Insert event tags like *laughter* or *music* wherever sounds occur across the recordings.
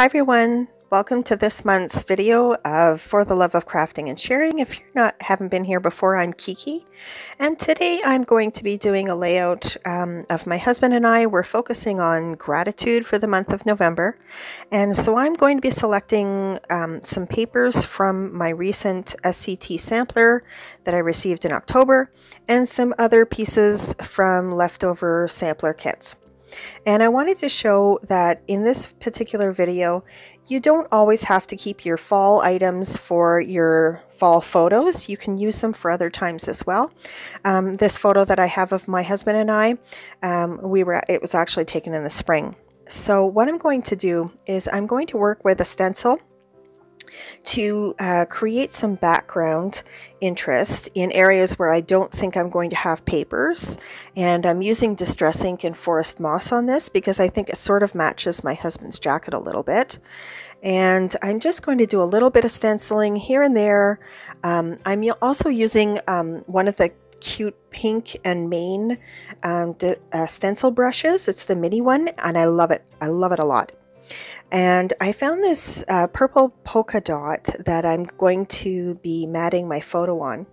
Hi everyone, welcome to this month's video of For the Love of Crafting and Sharing. If you're not haven't been here before, I'm Kiki, and today I'm going to be doing a layout um, of my husband and I. We're focusing on gratitude for the month of November, and so I'm going to be selecting um, some papers from my recent SCT sampler that I received in October, and some other pieces from leftover sampler kits. And I wanted to show that in this particular video, you don't always have to keep your fall items for your fall photos. You can use them for other times as well. Um, this photo that I have of my husband and I, um, we were it was actually taken in the spring. So what I'm going to do is I'm going to work with a stencil to uh, create some background interest in areas where I don't think I'm going to have papers. And I'm using Distress Ink and Forest Moss on this because I think it sort of matches my husband's jacket a little bit. And I'm just going to do a little bit of stenciling here and there. Um, I'm also using um, one of the cute pink and main um, uh, stencil brushes. It's the mini one, and I love it. I love it a lot. And I found this uh, purple polka dot that I'm going to be matting my photo on.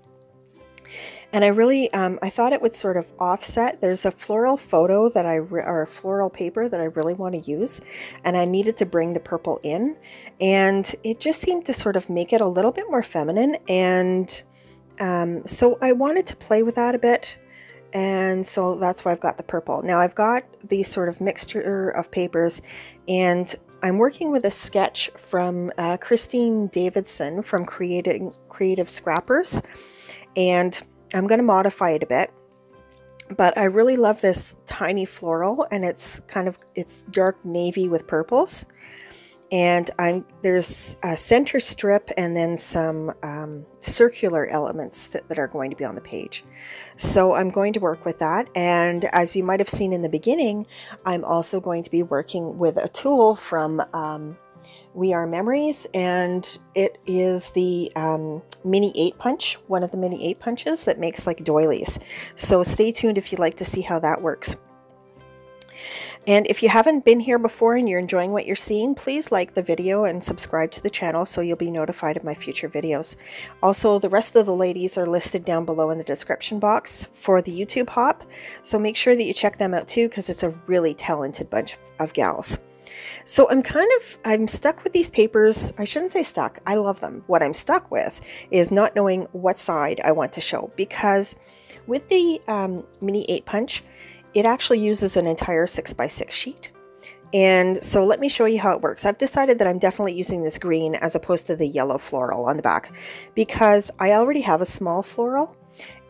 And I really, um, I thought it would sort of offset. There's a floral photo that I, or a floral paper that I really want to use. And I needed to bring the purple in. And it just seemed to sort of make it a little bit more feminine. And um, so I wanted to play with that a bit and so that's why I've got the purple. Now I've got these sort of mixture of papers and I'm working with a sketch from uh, Christine Davidson from Creating, Creative Scrappers, and I'm going to modify it a bit. But I really love this tiny floral, and it's kind of it's dark navy with purples and I'm there's a center strip and then some um, circular elements that, that, are going to be on the page. So I'm going to work with that and as you might have seen in the beginning I'm also going to be working with a tool from um, We Are Memories and it is the um, mini 8 punch, one of the mini 8 punches that makes like doilies. So stay tuned if you'd like to see how that works. And if you haven't been here before and you're enjoying what you're seeing, please like the video and subscribe to the channel so you'll be notified of my future videos. Also, the rest of the ladies are listed down below in the description box for the YouTube hop, so make sure that you check them out too because it's a really talented bunch of gals. So I'm kind of, I'm stuck with these papers. I shouldn't say stuck. I love them. What I'm stuck with is not knowing what side I want to show because with the um, Mini 8 Punch, it actually uses an entire 6x6 sheet. And so let me show you how it works. I've decided that I'm definitely using this green as opposed to the yellow floral on the back because I already have a small floral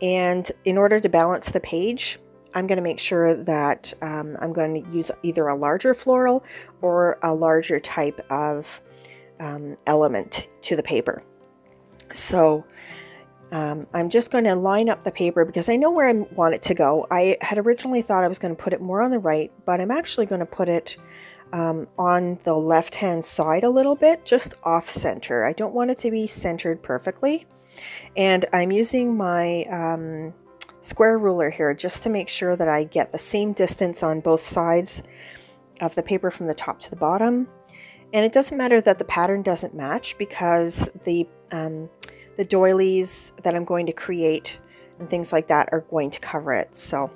and in order to balance the page, I'm going to make sure that um, I'm going to use either a larger floral or a larger type of um, element to the paper. So um, I'm just going to line up the paper because I know where I want it to go. I had originally thought I was going to put it more on the right, but I'm actually going to put it um, on the left hand side a little bit, just off center. I don't want it to be centered perfectly. And I'm using my um, square ruler here just to make sure that I get the same distance on both sides of the paper from the top to the bottom. And it doesn't matter that the pattern doesn't match because the um, the doilies that I'm going to create and things like that are going to cover it. So,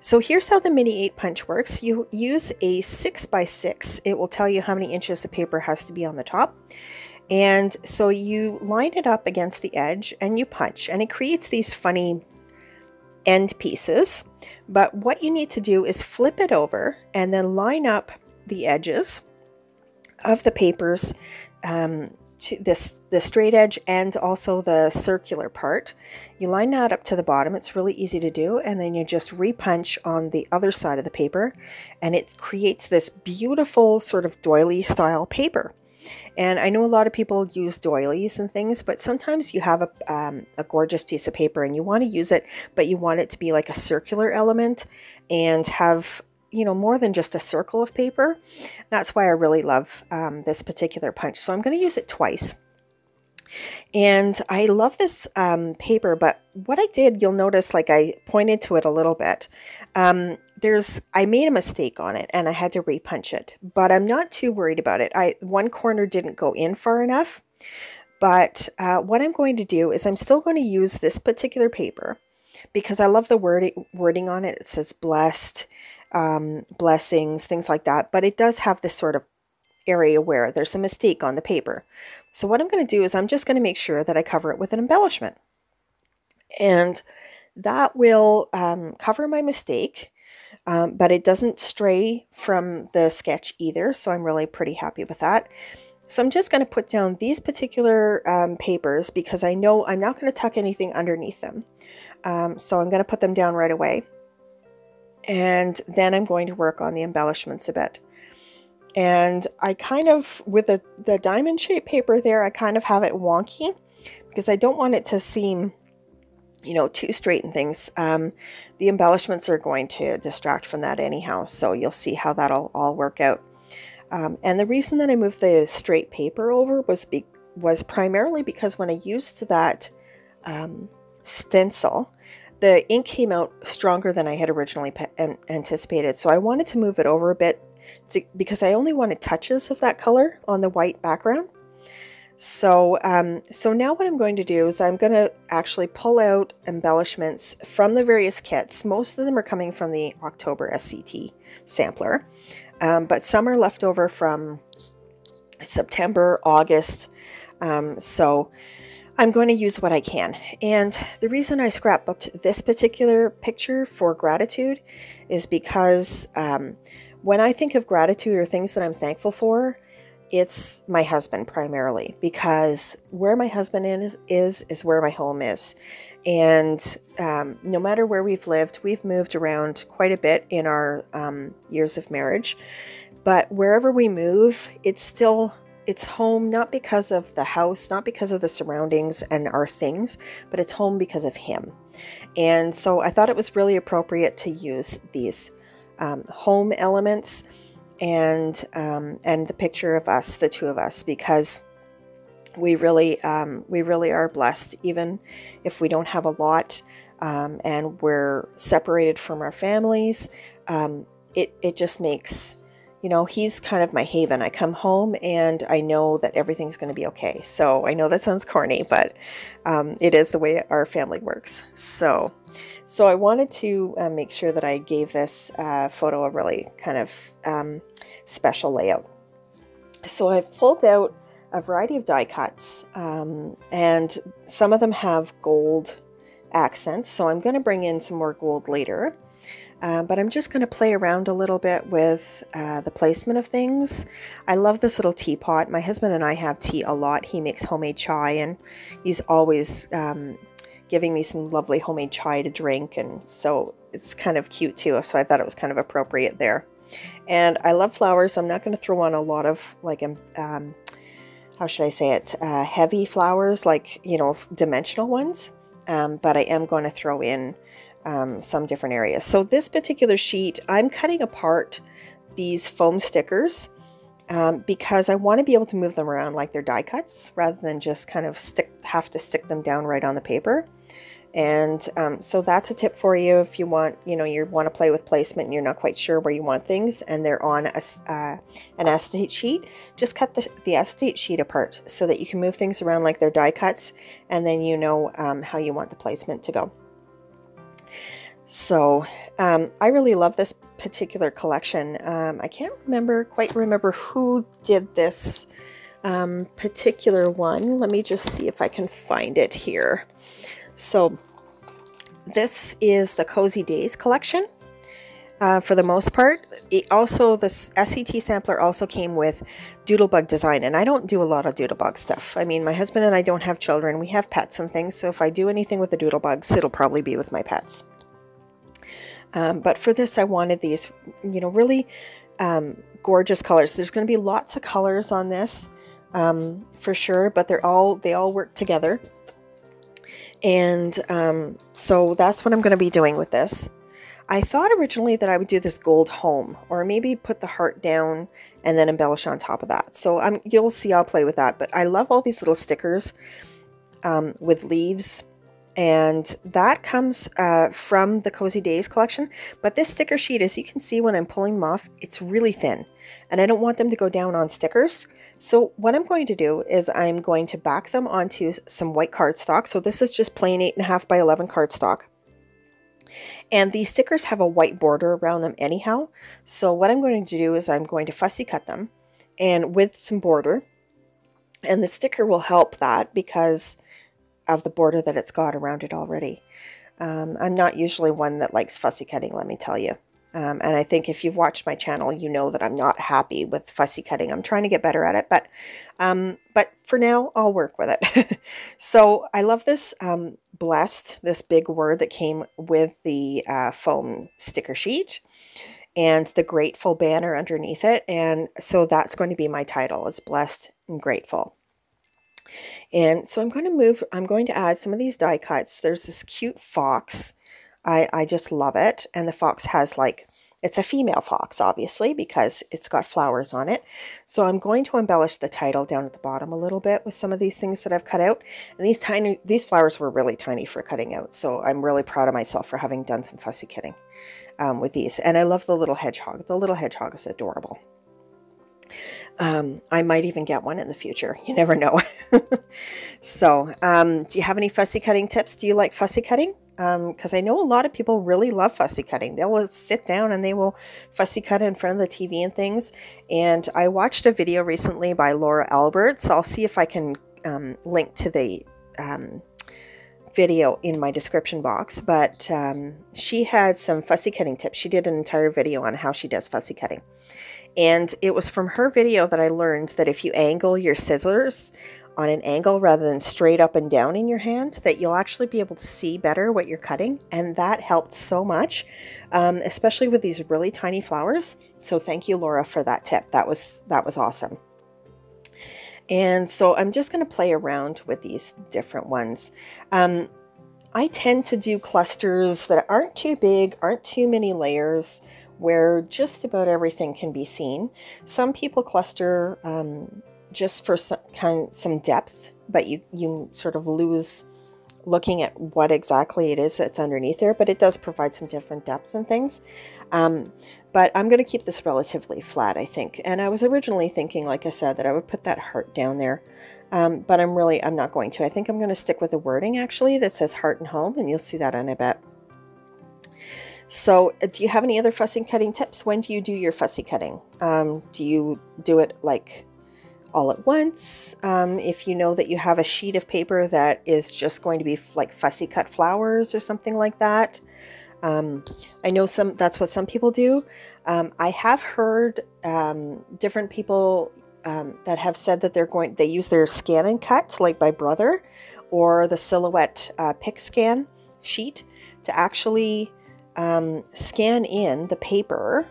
so here's how the Mini 8 punch works. You use a 6 by 6 It will tell you how many inches the paper has to be on the top. And so you line it up against the edge and you punch and it creates these funny end pieces. But what you need to do is flip it over and then line up the edges of the papers um, to this the straight edge and also the circular part. You line that up to the bottom. It's really easy to do. And then you just repunch on the other side of the paper and it creates this beautiful sort of doily style paper. And I know a lot of people use doilies and things, but sometimes you have a, um, a gorgeous piece of paper and you want to use it, but you want it to be like a circular element and have you know, more than just a circle of paper. That's why I really love um, this particular punch. So I'm going to use it twice. And I love this um, paper, but what I did, you'll notice like I pointed to it a little bit. Um, there's I made a mistake on it and I had to repunch it, but I'm not too worried about it. I one corner didn't go in far enough, but uh, what I'm going to do is I'm still going to use this particular paper because I love the wording wording on it. It says blessed, um, blessings, things like that, but it does have this sort of area where there's a mistake on the paper. So what I'm going to do is I'm just going to make sure that I cover it with an embellishment. And that will um, cover my mistake, um, but it doesn't stray from the sketch either. So I'm really pretty happy with that. So I'm just going to put down these particular um, papers because I know I'm not going to tuck anything underneath them. Um, so I'm going to put them down right away. And then I'm going to work on the embellishments a bit. And I kind of, with the, the diamond shaped paper there, I kind of have it wonky because I don't want it to seem, you know, too straight and things. Um, the embellishments are going to distract from that anyhow, so you'll see how that'll all work out. Um, and the reason that I moved the straight paper over was be, was primarily because when I used that um, stencil, the ink came out stronger than I had originally anticipated. So I wanted to move it over a bit to, because I only wanted touches of that color on the white background. So, um, so now what I'm going to do is I'm going to actually pull out embellishments from the various kits. Most of them are coming from the October SCT sampler, um, but some are left over from September, August. Um, so I'm going to use what I can. And the reason I scrapbooked this particular picture for gratitude is because um, when I think of gratitude or things that I'm thankful for, it's my husband primarily because where my husband is is, is where my home is. And um, no matter where we've lived, we've moved around quite a bit in our um, years of marriage. But wherever we move, it's still it's home not because of the house, not because of the surroundings and our things, but it's home because of him. And so I thought it was really appropriate to use these um, home elements and um, and the picture of us, the two of us, because we really um, we really are blessed, even if we don't have a lot um, and we're separated from our families. Um, it it just makes you know, he's kind of my haven. I come home and I know that everything's going to be okay. So I know that sounds corny, but um, it is the way our family works. So, so I wanted to uh, make sure that I gave this uh, photo a really kind of um, special layout. So I've pulled out a variety of die cuts, um, and some of them have gold accents. So I'm going to bring in some more gold later. Uh, but I'm just going to play around a little bit with uh, the placement of things. I love this little teapot. My husband and I have tea a lot. He makes homemade chai and he's always um, giving me some lovely homemade chai to drink. And so it's kind of cute too. So I thought it was kind of appropriate there. And I love flowers. I'm not going to throw on a lot of like, um, um how should I say it, uh, heavy flowers, like, you know, dimensional ones. Um, but I am going to throw in um, some different areas. So this particular sheet, I'm cutting apart these foam stickers um, because I want to be able to move them around like they're die cuts rather than just kind of stick have to stick them down right on the paper. And um, so that's a tip for you if you want, you know, you want to play with placement and you're not quite sure where you want things and they're on a, uh, an acetate sheet, just cut the, the acetate sheet apart so that you can move things around like they're die cuts and then you know um, how you want the placement to go. So um, I really love this particular collection. Um, I can't remember, quite remember who did this um, particular one. Let me just see if I can find it here. So this is the Cozy Days collection. Uh, for the most part. It also, the SCT sampler also came with Doodlebug design, and I don't do a lot of Doodlebug stuff. I mean, my husband and I don't have children. We have pets and things, so if I do anything with the Doodlebugs, it'll probably be with my pets. Um, but for this, I wanted these, you know, really um, gorgeous colors. There's going to be lots of colors on this um, for sure, but they're all, they all work together. And um, so that's what I'm going to be doing with this. I thought originally that I would do this gold home or maybe put the heart down and then embellish on top of that. So I'm, you'll see I'll play with that. But I love all these little stickers um, with leaves and that comes uh, from the Cozy Days collection. But this sticker sheet, as you can see when I'm pulling them off, it's really thin, and I don't want them to go down on stickers. So what I'm going to do is I'm going to back them onto some white cardstock. So this is just plain 8.5 by 11 cardstock. And these stickers have a white border around them anyhow. So what I'm going to do is I'm going to fussy cut them and with some border. And the sticker will help that because of the border that it's got around it already. Um, I'm not usually one that likes fussy cutting, let me tell you. Um, and I think if you've watched my channel, you know that I'm not happy with fussy cutting. I'm trying to get better at it, but um, but for now, I'll work with it. *laughs* so I love this um, blessed, this big word that came with the uh, foam sticker sheet and the grateful banner underneath it. And so that's going to be my title is blessed and grateful. And so I'm going to move, I'm going to add some of these die cuts. There's this cute fox. I, I just love it. And the fox has like, it's a female fox, obviously, because it's got flowers on it. So I'm going to embellish the title down at the bottom a little bit with some of these things that I've cut out. And these tiny, these flowers were really tiny for cutting out. So I'm really proud of myself for having done some fussy cutting um, with these. And I love the little hedgehog. The little hedgehog is adorable. Um, I might even get one in the future. You never know. *laughs* so, um, do you have any fussy cutting tips? Do you like fussy cutting? Because um, I know a lot of people really love fussy cutting. They'll sit down and they will fussy cut in front of the TV and things. And I watched a video recently by Laura Alberts. I'll see if I can um, link to the um, video in my description box, but um, she had some fussy cutting tips. She did an entire video on how she does fussy cutting. And it was from her video that I learned that if you angle your scissors on an angle rather than straight up and down in your hand, that you'll actually be able to see better what you're cutting. And that helped so much, um, especially with these really tiny flowers. So thank you, Laura, for that tip. That was, that was awesome. And so I'm just going to play around with these different ones. Um, I tend to do clusters that aren't too big, aren't too many layers where just about everything can be seen. Some people cluster um, just for some kind some depth, but you you sort of lose looking at what exactly it is that's underneath there. But it does provide some different depth and things. Um, but I'm going to keep this relatively flat, I think. And I was originally thinking, like I said, that I would put that heart down there. Um, but I'm really, I'm not going to. I think I'm going to stick with the wording actually that says heart and home, and you'll see that in a bit. So, uh, do you have any other fussy cutting tips? When do you do your fussy cutting? Um, do you do it like all at once? Um, if you know that you have a sheet of paper that is just going to be like fussy cut flowers or something like that. Um, I know some that's what some people do. Um, I have heard um, different people um, that have said that they're going they use their scan and cut like my brother or the silhouette uh, PixScan sheet to actually um, scan in the paper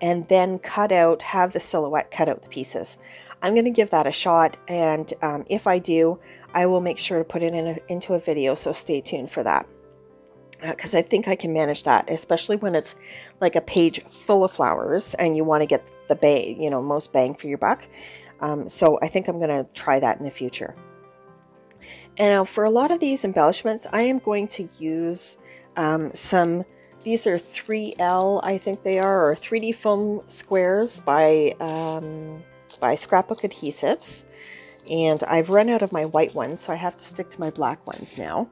and then cut out, have the silhouette cut out the pieces. I'm going to give that a shot, and um, if I do, I will make sure to put it in a, into a video, so stay tuned for that. Because uh, I think I can manage that, especially when it's like a page full of flowers and you want to get the bang, you know, most bang for your buck. Um, so I think I'm going to try that in the future. And now for a lot of these embellishments, I am going to use um, some these are 3L, I think they are, or 3D foam squares by, um, by Scrapbook Adhesives. And I've run out of my white ones, so I have to stick to my black ones now.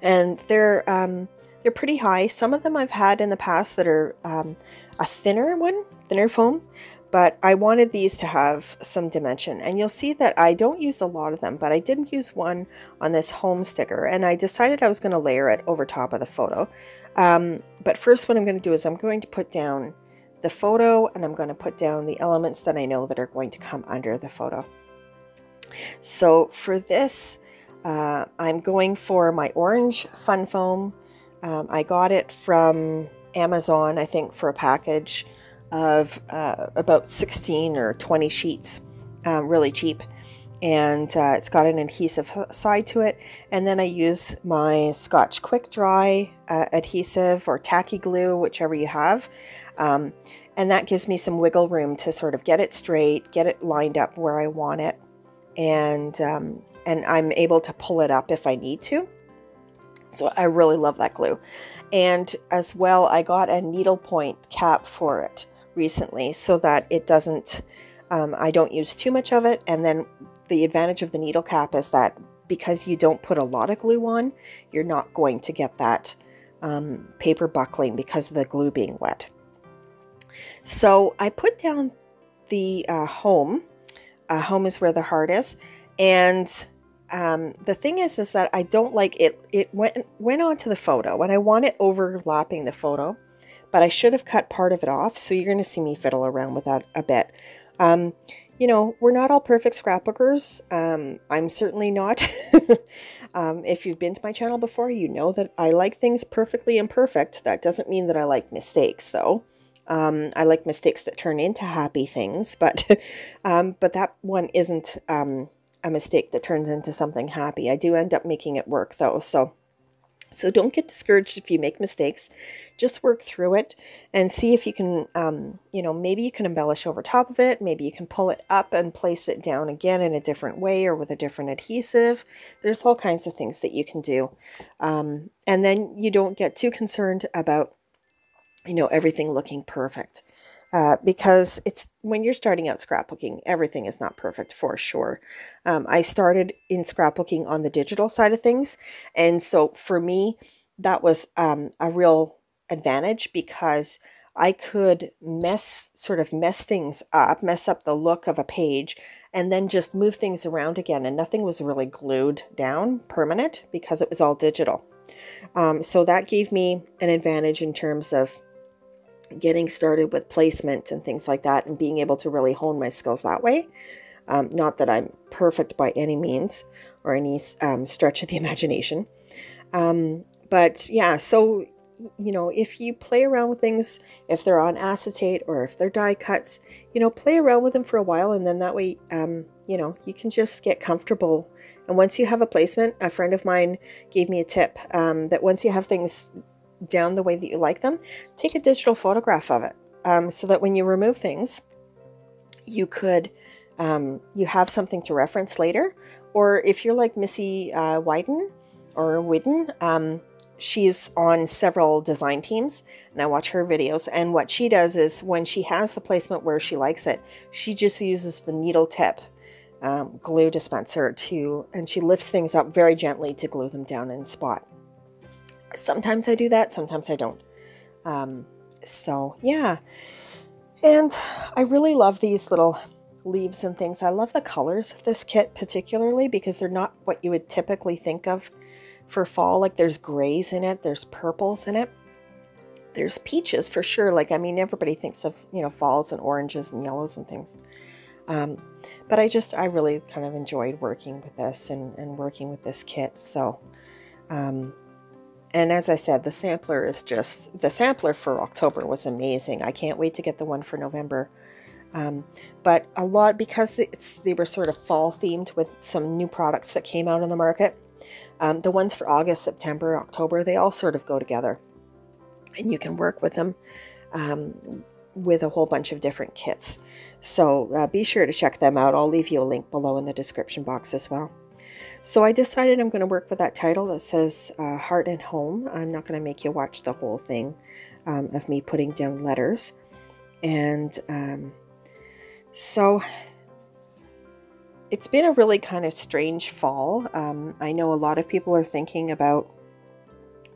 And they're, um, they're pretty high. Some of them I've had in the past that are um, a thinner one, thinner foam, but I wanted these to have some dimension. And you'll see that I don't use a lot of them, but I did use one on this home sticker, and I decided I was going to layer it over top of the photo. Um, but first what I'm going to do is I'm going to put down the photo and I'm going to put down the elements that I know that are going to come under the photo. So for this, uh, I'm going for my orange fun foam. Um, I got it from Amazon, I think, for a package of uh, about 16 or 20 sheets, uh, really cheap and uh, it's got an adhesive side to it. And then I use my Scotch Quick Dry uh, adhesive or tacky glue, whichever you have. Um, and that gives me some wiggle room to sort of get it straight, get it lined up where I want it. And, um, and I'm able to pull it up if I need to. So I really love that glue. And as well, I got a needlepoint cap for it recently so that it doesn't, um, I don't use too much of it. And then the advantage of the needle cap is that because you don't put a lot of glue on, you're not going to get that um, paper buckling because of the glue being wet. So I put down the uh, home. Uh, home is where the heart is. And um, the thing is, is that I don't like it. It went went onto the photo, and I want it overlapping the photo, but I should have cut part of it off. So you're going to see me fiddle around with that a bit. Um, you know, we're not all perfect scrapbookers. Um, I'm certainly not. *laughs* um, if you've been to my channel before, you know that I like things perfectly imperfect. That doesn't mean that I like mistakes, though. Um, I like mistakes that turn into happy things, but *laughs* um, but that one isn't um, a mistake that turns into something happy. I do end up making it work, though. So so don't get discouraged if you make mistakes. Just work through it and see if you can, um, you know, maybe you can embellish over top of it. Maybe you can pull it up and place it down again in a different way or with a different adhesive. There's all kinds of things that you can do. Um, and then you don't get too concerned about, you know, everything looking perfect uh, because it's when you're starting out scrapbooking, everything is not perfect for sure. Um, I started in scrapbooking on the digital side of things, and so for me, that was um, a real advantage because I could mess sort of mess things up, mess up the look of a page, and then just move things around again, and nothing was really glued down permanent because it was all digital. Um, so that gave me an advantage in terms of getting started with placement and things like that and being able to really hone my skills that way. Um, not that I'm perfect by any means or any um, stretch of the *laughs* imagination. Um, but yeah, so, you know, if you play around with things, if they're on acetate or if they're die cuts, you know, play around with them for a while and then that way, um, you know, you can just get comfortable. And once you have a placement, a friend of mine gave me a tip um, that once you have things down the way that you like them, take a digital photograph of it um, so that when you remove things, you could um, you have something to reference later. Or if you're like Missy uh, Wyden or Widden, um, she's on several design teams and I watch her videos. And what she does is when she has the placement where she likes it, she just uses the needle tip um, glue dispenser to, and she lifts things up very gently to glue them down in spot. Sometimes I do that, sometimes I don't. Um, so, yeah. And I really love these little leaves and things. I love the colors of this kit particularly because they're not what you would typically think of for fall. Like there's grays in it, there's purples in it. There's peaches for sure. Like, I mean, everybody thinks of, you know, falls and oranges and yellows and things. Um, but I just, I really kind of enjoyed working with this and, and working with this kit. So, um, and as I said, the sampler is just, the sampler for October was amazing. I can't wait to get the one for November. Um, but a lot, because it's, they were sort of fall themed with some new products that came out in the market, um, the ones for August, September, October, they all sort of go together. And you can work with them um, with a whole bunch of different kits. So uh, be sure to check them out. I'll leave you a link below in the description box as well. So I decided I'm going to work with that title that says uh, Heart and Home. I'm not going to make you watch the whole thing um, of me putting down letters. And um, so it's been a really kind of strange fall. Um, I know a lot of people are thinking about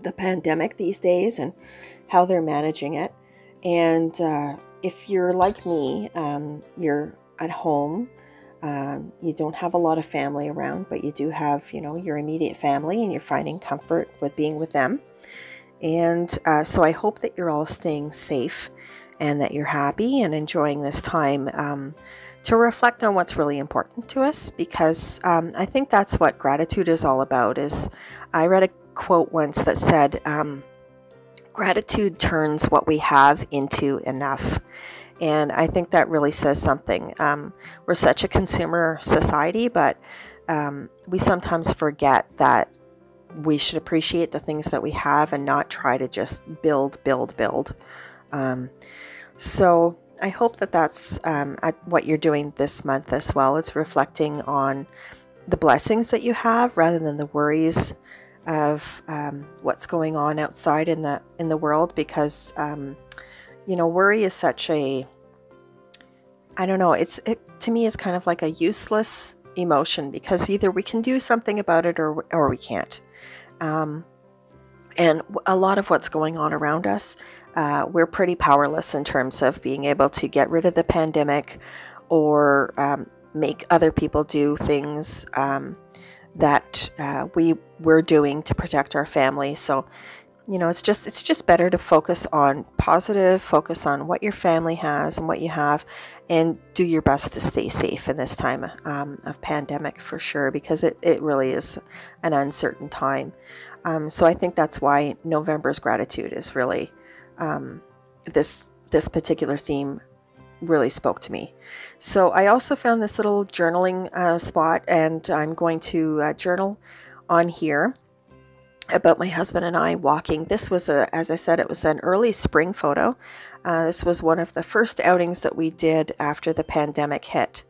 the pandemic these days and how they're managing it. And uh, if you're like me, um, you're at home um, you don't have a lot of family around, but you do have, you know, your immediate family and you're finding comfort with being with them. And uh, so I hope that you're all staying safe and that you're happy and enjoying this time um, to reflect on what's really important to us because um, I think that's what gratitude is all about is I read a quote once that said um, gratitude turns what we have into enough and I think that really says something. Um, we're such a consumer society, but um, we sometimes forget that we should appreciate the things that we have and not try to just build, build, build. Um, so I hope that that's um, what you're doing this month as well. It's reflecting on the blessings that you have rather than the worries of um, what's going on outside in the in the world because um, you know worry is such a I don't know it's it to me is kind of like a useless emotion because either we can do something about it or or we can't. Um, and a lot of what's going on around us, uh, we're pretty powerless in terms of being able to get rid of the pandemic or um, make other people do things um, that uh, we we're doing to protect our family. So, you know, it's just it's just better to focus on positive, focus on what your family has and what you have, and do your best to stay safe in this time um, of pandemic for sure, because it, it really is an uncertain time. Um, so I think that's why November's gratitude is really um, this this particular theme really spoke to me. So I also found this little journaling uh, spot, and I'm going to uh, journal on here about my husband and I walking. This was a, as I said, it was an early spring photo. Uh, this was one of the first outings that we did after the pandemic hit.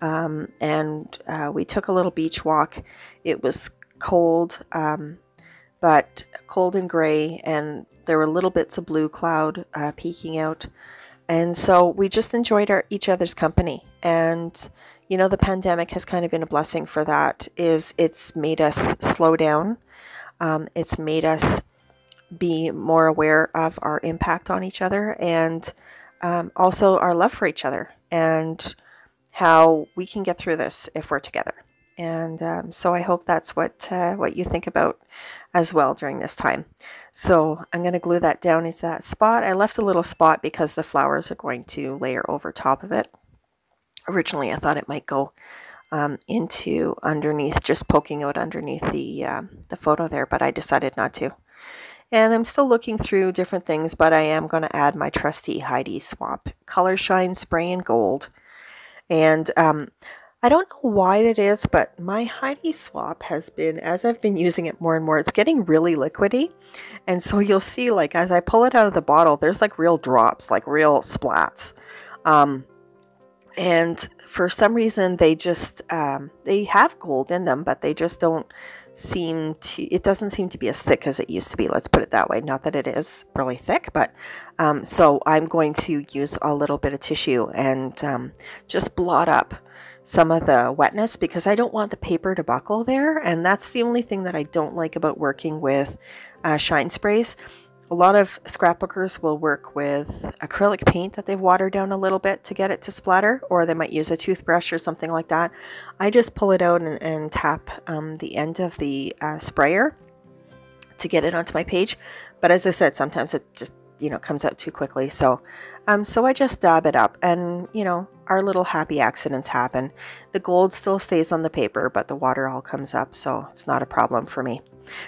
Um, and uh, we took a little beach walk. It was cold, um, but cold and gray, and there were little bits of blue cloud uh, peeking out. And so we just enjoyed our each other's company. And you know, the pandemic has kind of been a blessing for that. Is it's made us slow down. Um, it's made us be more aware of our impact on each other and um, also our love for each other and how we can get through this if we're together. And um, so I hope that's what uh, what you think about as well during this time. So I'm going to glue that down into that spot. I left a little spot because the flowers are going to layer over top of it. Originally, I thought it might go um, into underneath, just poking out underneath the, uh, the photo there, but I decided not to. And I'm still looking through different things, but I am going to add my trusty Heidi Swapp Color Shine Spray in Gold. And um, I don't know why it is, but my Heidi Swapp has been, as I've been using it more and more, it's getting really liquidy. And so you'll see, like, as I pull it out of the bottle, there's like real drops, like real splats. Um, and for some reason, they just, um, they have gold in them, but they just don't seem to, it doesn't seem to be as thick as it used to be. Let's put it that way. Not that it is really thick, but um, so I'm going to use a little bit of tissue and um, just blot up some of the wetness because I don't want the paper to buckle there. And that's the only thing that I don't like about working with uh, shine sprays. A lot of scrapbookers will work with acrylic paint that they've watered down a little bit to get it to splatter, or they might use a toothbrush or something like that. I just pull it out and, and tap um, the end of the uh, sprayer to get it onto my page. But as I said, sometimes it just you know comes out too quickly. So, um, so I just dab it up, and you know our little happy accidents happen. The gold still stays on the paper, but the water all comes up, so it's not a problem for me.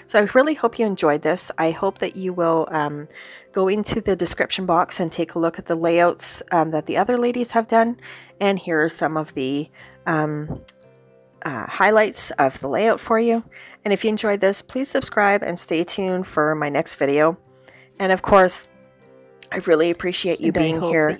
So I really hope you enjoyed this. I hope that you will um, go into the description box and take a look at the layouts um, that the other ladies have done. And here are some of the um, uh, highlights of the layout for you. And if you enjoyed this, please subscribe and stay tuned for my next video. And of course, I really appreciate you and being here.